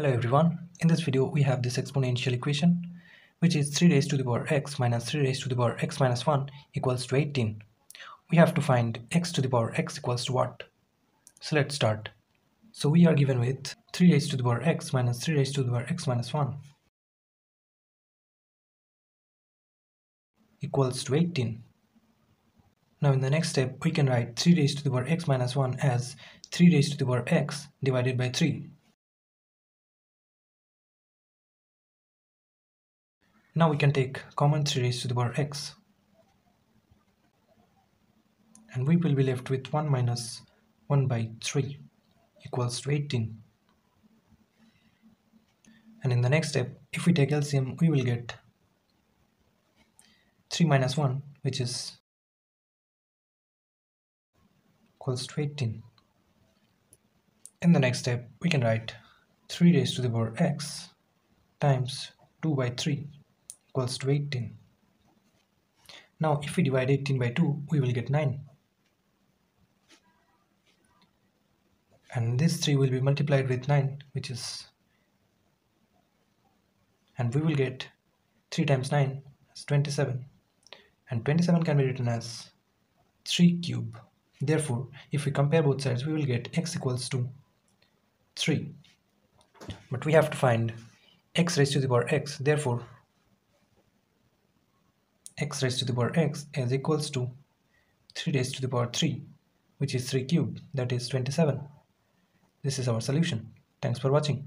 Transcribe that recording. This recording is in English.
Hello everyone, in this video we have this exponential equation which is 3 raised to the power x minus 3 raised to the power x minus 1 equals to 18. We have to find x to the power x equals to what? So let's start. So we are given with 3 raised to the power x minus 3 raised to the power x minus 1 equals to 18. Now in the next step we can write 3 raised to the power x minus 1 as 3 raised to the power x divided by 3 Now we can take common 3 raised to the power x. And we will be left with 1 minus 1 by 3 equals to 18 and in the next step if we take LCM we will get 3 minus 1 which is equals to 18 in the next step we can write 3 raised to the power x times 2 by 3 equals to 18. Now if we divide 18 by 2 we will get 9 and this 3 will be multiplied with 9 which is and we will get 3 times 9 is 27 and 27 can be written as 3 cube. Therefore if we compare both sides we will get x equals to 3 but we have to find x raised to the power x. Therefore x raised to the power x is equals to 3 raised to the power 3 which is 3 cubed that is 27 this is our solution. Thanks for watching